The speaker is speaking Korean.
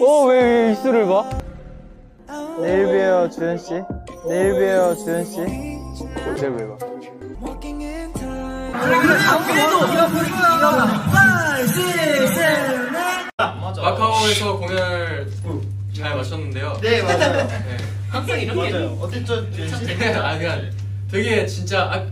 어, 왜, 입술을 봐? 내일 봬요, 주현 씨. 내일 봬요, 주현씨. 제가 왜 봐? 마카오에서 공연을 잘 마쳤는데요. 네 맞아요. 네. 항상 이렇게 어땠죠, 주현 씨? 아 그냥 되게 진짜 아,